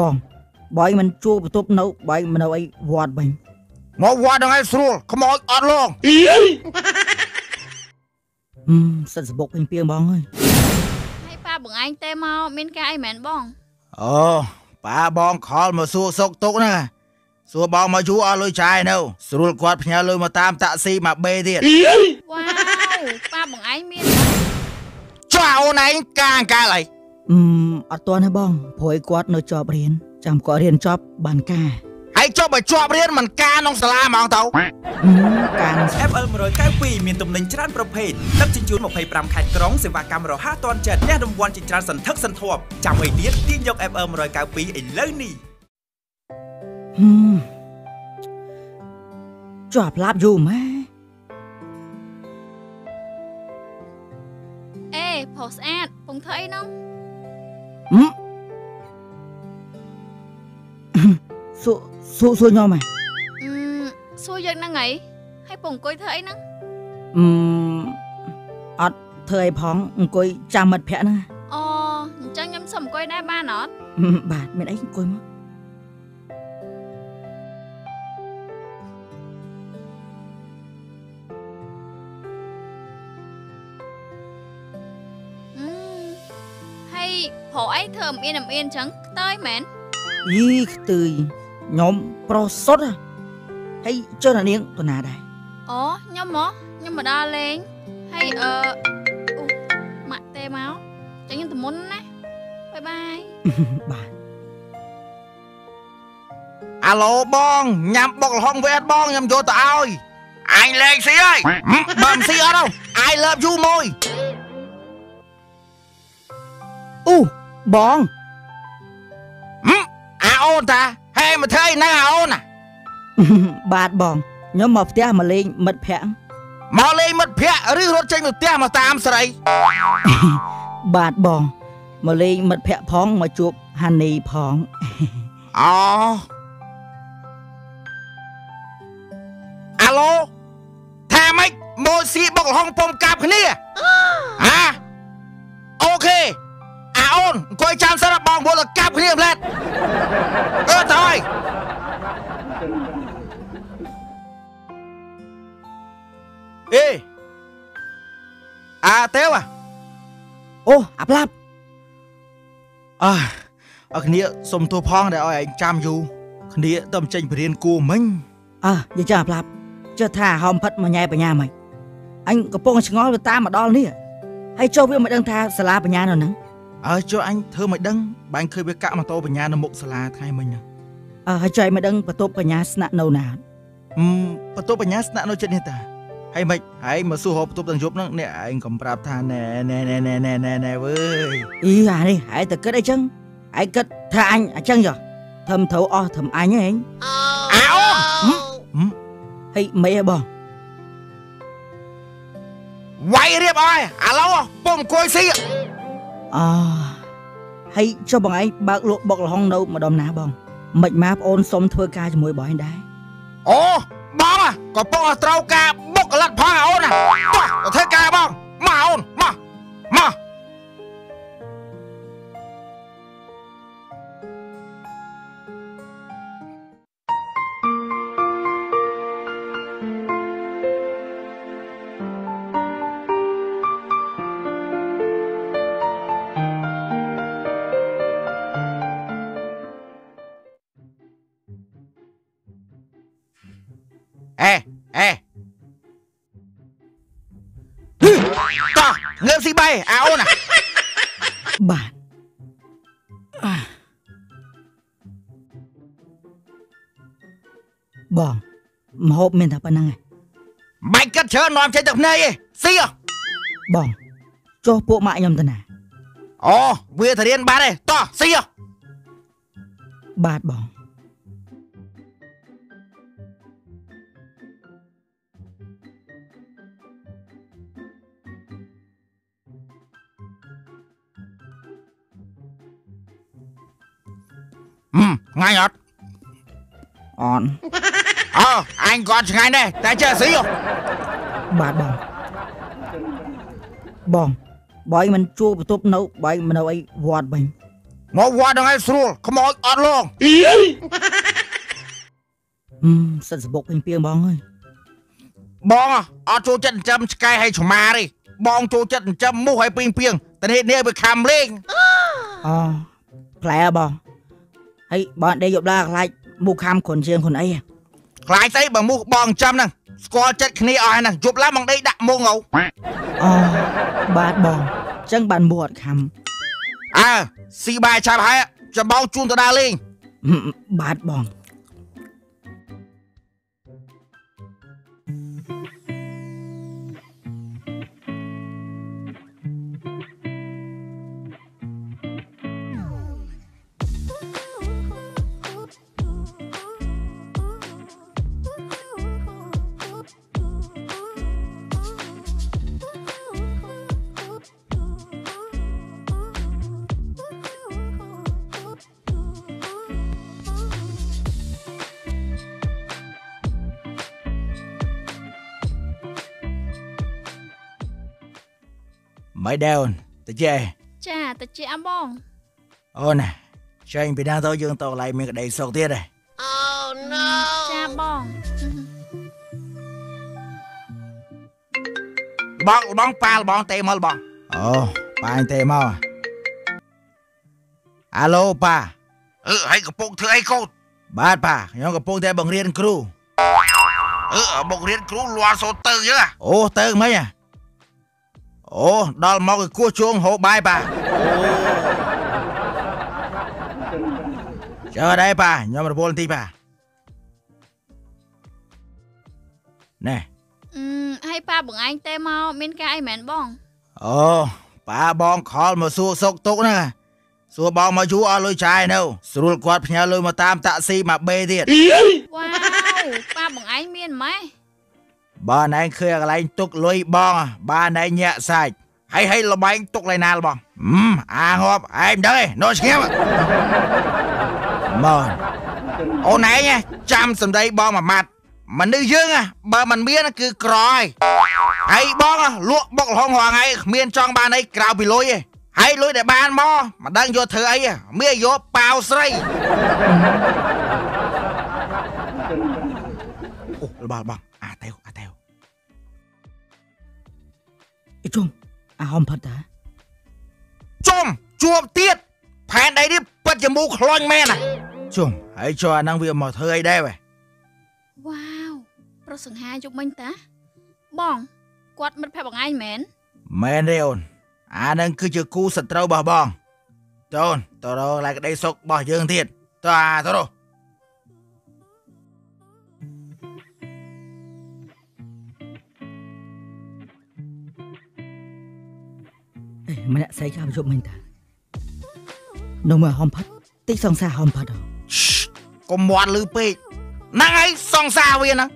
បងបើឯងមិនជួបន្ទប់នៅបើឯងមិននៅអីវត្តវិញមកវត្តហ្នឹងឯងស្រួលខ្មោចអត់លងហឹមសិតសបុកពេញពីងបងអើយហើយប៉ាបងឯងទេមកមានការអីមែនបងអូប៉ាបងខលមកសួរសុកទុកហ្នឹងសួរបងមកយូរអស់លុយចាយនៅស្រួលគាត់ផ្ញើលុយមកតាមតាក់ស៊ីមកបេទៀតវ៉ាវប៉ាបងឯងមានចុះអូនឯងកាងកាលអី អឺមអត់ទាន់ទេបងព្រោះឯគាត់នៅជាប់រៀនចាំគាត់រៀនចប់បានការហើយចុះបើជាប់រៀនមិនការក្នុងសាលាហ្មងទៅហឹមការនឹង FL 192មានទំនិញច្រើនប្រភេទដឹកជញ្ជូន25ខេត្តក្រុងសេវាកម្មរហ័សទាន់ចិត្តអ្នករង្វាន់ជាច្រើនសន្ធឹកសន្ធាប់ចាំអីទៀតទាញយក FL 192ឥឡូវនេះហឹមជាប់ឡាប់យូរម៉ែអេផុសស្អាតពងធ្វើអីហ្នឹ ងហឹមសួសួសួខ្ញុំហ៎អឺសួរយើងហ្នឹងអីហើយពងអង្គុយធ្វើអីហ្នឹងអឺមអត់ធ្វើអីផងអង្គុយចាំមិត្តភ័ក្ដិហ្នឹងអូអញ្ចឹងខ្ញុំសុំអង្គុយដែរបានអត់ហឹមបាទមានអីអង្គុយមក ហើយប្រអីធ្វើអំអៀនអំអៀនអញ្ចឹងខ្ទើយមែនយីខ្ទើយខ្ញុំប្រុសសុទ្ធហ៎ហើយចុះណានាងទៅណាដែរអូខ្ញុំហ៎ខ្ញុំមកដល់លេងហើយអឺអូម៉ាក់ទេមកចឹងខ្ញុំទៅមុនណាបាយបាយបាទអាឡូបងញ៉ាំបុកលហុងវាអត់បងខ្ញុំយកទៅឲ្យអញលេងស៊ីហើយហឹមបើមិនស៊ីអត់ đâu I love you មួយ អូបងហឹមអាអូនតាហេមកធ្វើអីនៅអាអូនណាបាទបងខ្ញុំមកផ្ទះមកលេងមិត្តភ័ក្ដិមកលេងមិត្តភ័ក្តិឬរត់ចេញទៅផ្ទះមកតាមស្រី បាទបងមកលេងមិត្តភ័ក្ដិផងមកជួបហានីផងអូអាឡូថាម៉េចមកស៊ីបុកលហុងពុំកាប់គ្នា មកទៅកាប់គ្នាផ្លែតអឺទៅហើយអេអាទេវអូអាប់ឡាប់អើអរគ្នាសុំទោសផងដែលឲ្យឯងចាំយូរគ្នាទៅចេញបរៀនគួរមិញអើនិយាយចាអាប់ឡាប់ចុះថាហោមផិតមកញ៉ែបញ្ញាមិនអញកំពុងឆ្ងល់ទៅតាមមកដល់នេះហើយចុះវាមិនដឹងថាសាលាបញ្ញានៅហ្នឹង អើចុះអញធ្វើមិនដឹងបាញ់ឃើញវាកាក់ម៉ូតូបញ្ញានៅមុខសាលាថ្ងៃមិញហ្នឹងអើហើយចុះឯងមិនដឹងបន្ទប់បញ្ញាស្នាក់នៅណាហឹមបន្ទប់បញ្ញាស្នាក់នៅចិត្តនេះតាហើយមិនហើយមកសួររកបន្ទប់ទាំងយប់ហ្នឹងអ្នកឯងកំប្រាប់ថាណែណែណែណែណែណែណែវើយអីអានេះឯងទៅគិតអីចឹងឯងគិតថាអញអញ្ចឹងចុះធ្វើត្រូវអស់ធ្វើអញហ៎ឯងអាអូនហើយមិនហ៎បងវាយរៀបអើយឥឡូវពុំអង្គុយស៊ី អហើយចុះបងឯងបើកលក់បុកលហុងនៅម្ដុំណាបងមិនម៉ាប្អូនសុំធ្វើការជាមួយបងឯងដែរអូបងហ៎ក៏ប៉ុងឲ្យត្រូវការបុកកលិតផងអាអូនណាតោះទៅធ្វើការបងមកអូន អាអូនណាបាទអាបងមហូបមានតែប៉ុណ្្នឹងឯងបាច់គិតច្រើននាំចេញទឹកភ្នែកឯងស៊ីហ៎បងចុះពួកម៉ាក់ខ្ញុំទៅណាអូវាទៅរៀនបាត់ឯងតោះស៊ីហ៎បាទបង ហឹមឆ្ងាញ់អត់អនអើអញក៏ឆ្ងាញ់ដែរតែចេះស៊ីហ៎បាទបងបងបើឯងមិនជួបន្ទប់នៅបើឯងមិននៅអីវត្តវិញមកវត្តហ្នឹងឯងស្រួលខ្មោចអត់លងហឹមសិនសបុកពេញពីងបងអើយបងអត់ចូលចិត្តចិញ្ចឹមឆ្កែឲ្យឆ្មាទេបងចូលចិត្តចិញ្ចឹមមូសឲ្យពីងពីងតែនេះនេះវាខំលេងអូផ្លែហ៎បង ហើយបងដេកយប់ឡើងខ្លាចមូខំគ្រុនជាងគ្រុនអីហ៎ខ្លាចស្អីបើមូសបងចិញ្ចឹមហ្នឹងស្គាល់ចិត្តគ្នាអស់ហើយហ្នឹងយប់ឡើងមកដេកដាក់មុងហៅអូបាទបងអញ្ចឹងបានមូអត់ខំអើស៊ីបាយឆាប់ហើយចាំបងជូនទៅដើរលេងហឹមបាទបង មិនដែរអូនតិចទេចាតិចអបងអូនណាចេញពីណាទៅយើងទៅកន្លែងមានក្តីសុខទៀតហ៎ចាបងបងបងប៉ាលបងទេមកបងអូប៉ាអញទេមកអាឡូប៉ាអឺហើយកំពុងធ្វើអីកូនបាទប៉ាខ្ញុំកំពុងតែបង្រៀនគ្រូអឺបង្រៀនគ្រូលាល់សូត្រទៅយើអូទៅមិនហ៎ អូដល់មកឲ្យគោះជងហូបបាយប៉ាអូចើដែរប៉ាខ្ញុំរវល់បន្តិចប៉ាណែអឺឲ្យប៉ាបងឯងទេមកមានការអីមែនបងអូប៉ាបងខលមកសួរសុកទុកហ្នឹងសួរបងមកយូរអស់លុយចាយនៅស្រួលគាត់ផ្ញើលុយមកតាមតាក់ស៊ីមកបេទៀតវ៉ាវប៉ាបងឯងមានម៉េះ បើណែឃើញកន្លែងទុកលុយបងបានណែញាក់សាច់ហើយហើយលបែងទុកឡៃណាលបងហឹមអាងាប់ឯងមិនដឹងទេនៅស្ងៀមមកអូនឯងចាំសំដីបងមួយម៉ាត់មនុស្សយើងបើមិនមានគឺក្រហើយហើយបងលក់បុកលហងរងថ្ងៃគ្មានចង់បានអីក្រៅពីលុយទេហើយលុយដែលបានមកមិនដឹងយកធ្វើអីមានយកប៉ាវស្រីអូបងបង ជុំអាហំផាត់តាចំជួបទៀតផែនដីនេះពិតជាមូខ្លាញ់មែនណាជុំហើយចុះអាហ្នឹងវាមកធ្វើអីដែរវ៉េវ៉ាវប្រុសសង្ហាជុកមិញតា បងគាត់មិត្តភក្តិបងឯងមែនមែនទេអូនអាហ្នឹងគឺជាគូសត្រូវរបស់បងតូនតរកឡើងក្តីសុខរបស់យើងទៀតតើអាតរ ម្នាក់ស្អីចាំជប់មិញតានៅមើលហំផាត់តិចសង្សារហំផាត់ហ៎កុំមាត់លឺពេកហ្នឹងហើយសង្សារវាហ្នឹង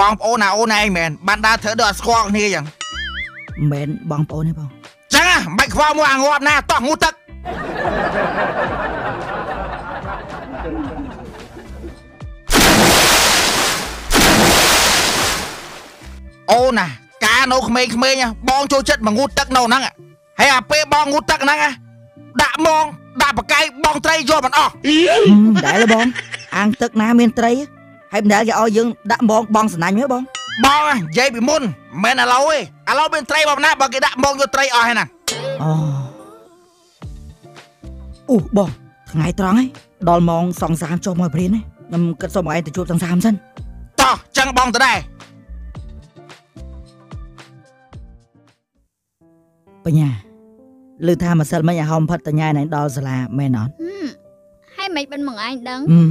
បងប្អូនណាអូនឯងមែនបានដើរធ្វើដូចអត់ស្គាល់គ្នាចឹងមិនមែនបងប្អូនទេបងចឹងហ៎មិនបាច់ខ្វល់មួយអាងាប់ណាតោះងូទឹក អូនណាកានៅក្មេងៗហ៎បងចូលចិត្តមកងូតទឹកនៅហ្នឹងហ៎ហើយអាពេលបងងូតទឹកហ្នឹងហ៎ដាក់មងដាក់បកាយបងត្រីយកមិនអស់ហឹមដែលបងអាងទឹកណាមានត្រីហើយមិនដែលគេឲ្យយើងដាក់មងបងសណាញ់ហ៎បងបងហ៎និយាយពីមុនមិនមែនឥឡូវទេឥឡូវមានត្រីបងណាបើគេដាក់មងយកត្រីអស់ហើយណាអូអូបងថ្ងៃត្រង់ហើយដល់ម៉ោងសងសាមចុះមកព្រានខ្ញុំគិតសុំឲ្យឯងទៅជួបសងសាមសិនតោះចឹងបងទៅដែរ បញ្ញាឮថាម្សិលមិញអាហំផាត់តញ៉ែណែដល់សាលាមែនអត់ហឹមហើយមិនបិណ្ឌបងឯងដឹងហឹម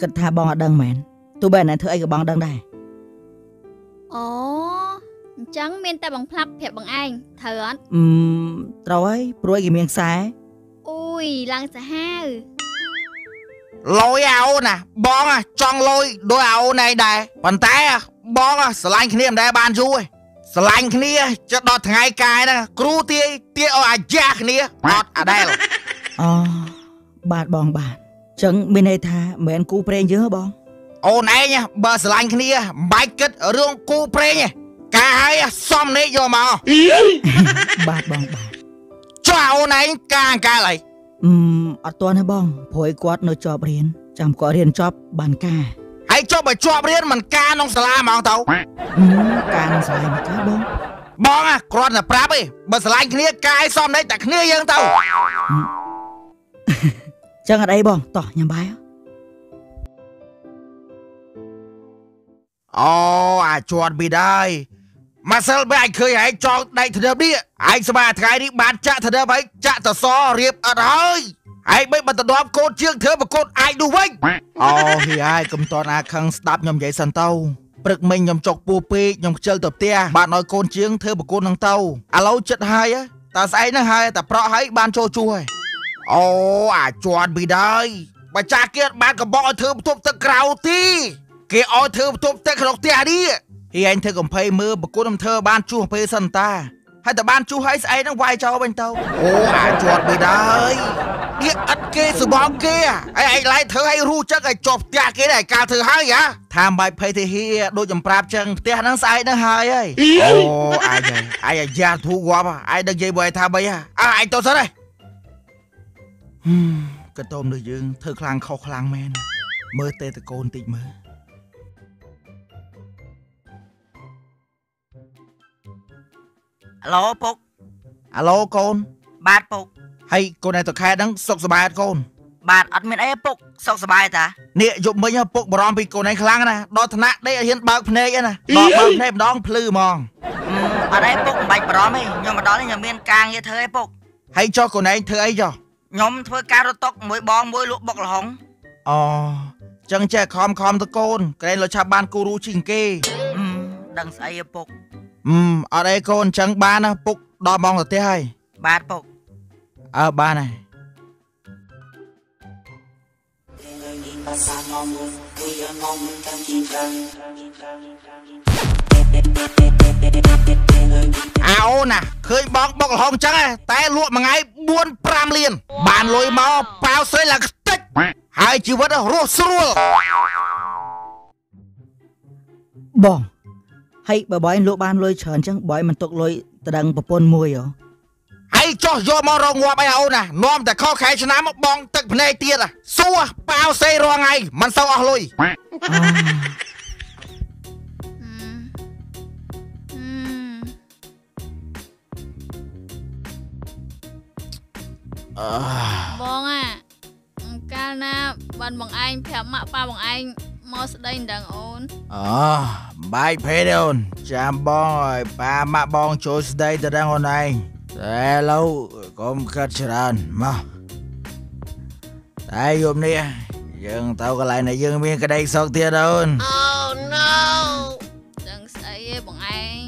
គិតថាបងអត់ដឹងមែនទោះបីណែធ្វើអីក៏បងដឹងដែរអូអញ្ចឹងមានតែបងផ្លាប់ប្រាប់បងឯងត្រូវអត់អឺមត្រូវហើយព្រួយគេមានខ្សែអូយឡើងសាហាវលយអាអូនណាបងហ៎ចង់លយដោយអាអូនឯងដែរប៉ុន្តែបងហ៎ស្រឡាញ់គ្នាមិនដែលបានយូរទេ ស្រឡាញ់គ្នាចិត្តដល់ថ្ងៃកាយហ្នឹងគ្រូទាយទាយឲ្យអាយ៉ាស់គ្នាអត់អាដែលអូបាទបងបាទអញ្ចឹងមានន័យថាមិនមែនគូប្រេងយើងហ៎បងអអូនឯងបើស្រឡាញ់គ្នាមិនបាច់គិតរឿងគូព្រេងទេការហើយសំនេះយកមកបាទបងបាទចុះអូនឯងការអង្កាលអីអឺមអត់ទាន់ទេបងព្រោះឲ្យគាត់នៅជាប់រៀនចាំគាត់រៀនចប់បានការ ហើយចុះបើជាប់រៀនមិនការក្នុងសាលាហ្មងទៅអឺការនឹងស្លាយមកការបងបងអាគ្រាន់តែប្រាប់ឯងបើស្រឡាញ់គ្នាកាយសំនេះតែគ្នាយើងទៅចឹងអត់អីបងតោះញ៉ាំបាយហ៎អូអាចត់ពីដែរម៉ាសិលបែឯងឃើញឯងចង់ដៃធនើបនេះឯងស្មានថ្ងៃនេះបានចាក់ធនើបហើយចាក់តសរៀបអត់ហើយ ឯងមិនបន្តដបកូនជើងធ្វើប្រកូនឯងនោះវិញអូហីហើយកុំតណាខឹងស្ដាប់ខ្ញុំនិយាយសិនទៅព្រឹកមិញខ្ញុំចុកពោះពេកខ្ញុំខ្ជិលទៅផ្ទះបានឲ្យកូនជើងធ្វើប្រកូននឹងទៅឥឡូវចិត្តហើយហ៎តើស្អែកហ្នឹងហើយតែប្រក់ហើយបានចូលជួហើយអូអាចត់ពីដែរបើចាស់គេអត់បានកបោឲ្យធ្វើបន្ទប់ទឹកក្រៅទីគេឲ្យធ្វើបន្ទប់ទឹកក្នុងផ្ទះនេះហីឯងធ្វើកំភៃមើលប្រគល់ខ្ញុំធ្វើបានជួសពេលសិនតាហើយតែបានជួសឲ្យស្អែកហ្នឹងវាយចោលវិញទៅអូអាចត់ពីដែរ នេះអត់គេសបងគេហើយឯងឡាយធ្វើឲ្យរូចឹងឲ្យជាប់ផ្ទះគេដែរកាលធ្វើហើយហ៎ថាមិនបាច់ភ័យទេហៀដូចខ្ញុំប្រាប់ចឹងផ្ទះហ្នឹងស្អែកហ្នឹងហើយហើយអូអាយហើយអាយអាយ៉ាធូងាប់អាយដឹកនិយាយបើឲ្យថាបីហ៎អើឯងទៅសិនហើយហឹមកតោមលើយើងធ្វើខ្លាំងខុសខ្លាំងមែនមើលទេតកូនតិចមើលអាឡូពុកអាឡូកូនបាទពុក ហើយកូនឯទៅខែហ្នឹងសុខសប្បាយអត់កូនបាទអត់មានអីពុកសុខសប្បាយតានេះយប់មិញហ៎ពុកបារម្ភពីកូនឯងខ្លាំងណាស់ដល់ថ្នាក់ដេកឲ្យហ៊ានបើកភ្នែកឯណាដល់បើកភ្នែកម្ដងភ្លឺហ្មងអឺអត់អីពុកមិនបាច់បារម្ភទេខ្ញុំមកដល់នេះខ្ញុំមានការងារធ្វើឯពុកហើយចុះកូនឯងធ្វើអីចុះខ្ញុំធ្វើការរត់តុកមួយបងមួយលក់បុកលហុងអូចឹងចេះខំខំទៅកូនក្រែងលឆាប់បានគូរូជីងគេអឺដឹងស្អីឯពុកហឹមអត់អីកូនអញ្ចឹងបានណាពុកដល់ម៉ោងទៅផ្ទះហើយបាទពុក អើបានហើយអោណាឃើញបងបុកលហុងចឹងឯងតែលក់មួយថ្ងៃ4 5លាន បានលុយមកប៉ាវស្រីឡើងខ្ទេចហើយជីវិតរស់ស្រួលបងហើយបើបងលក់បានលុយច្រើនចឹងបងមិនទុកលុយទៅដឹងប្រពន្ធមួយហ៎ ហើយចោះយកម្ករងងាប់អីអូណានាំតែខុសខែឆ្នាំមកបងទឹកភ្នែកទៀតហ่ะសួរប៉ាវស្រីរងថ្ងៃមិនសូវអស់លុយហឹមហឹមអឺបងអាកាលណាបានបងឯងប្រាប់ម៉ាក់ប៉ាបងឯងមកស្ដីមិនដឹងអូនអូបាយភេទអូនចាំបងឲ្យប៉ាម៉ាក់បងចូលស្ដីទៅដឹងអូនឯងតែឥឡូវកុំកាត់ច្រើនមកតែយប់នេះយើងទៅកន្លែងដែលយើងមានក្តីសុខទៀតអូនដឹងស្អីឯង បងឯង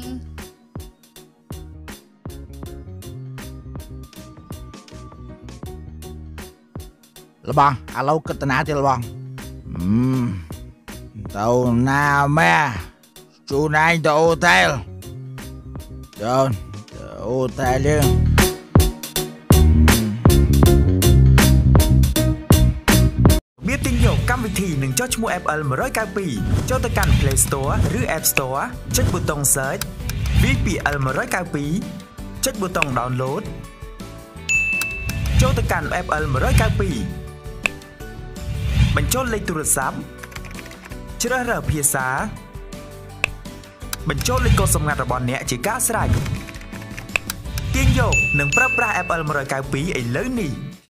លបងឥឡូវគិតតាណាទៀតលបងអឺមទៅណាម៉ែជូនឯងទៅអូតែលចូលទៅអូ តែលយើងបៀបទិញយកកម្មវិធីនឹងចុះឈ្មោះ FL 192ចូលទៅកាន់ Play Store ឬ App Store ចុចប៊ូតុង Search VPL 192ចុចប៊ូតុង Download ចូលទៅកាន់ FL 192បញ្ចូលលេខទូរស័ព្ទជ្រើសរើសភាសាបញ្ចូលលេខកូដសម្ងាត់របស់អ្នកជាការស្រេច ទាញយកនិងប្រើប្រាស់ FL 192ឥឡូវនេះ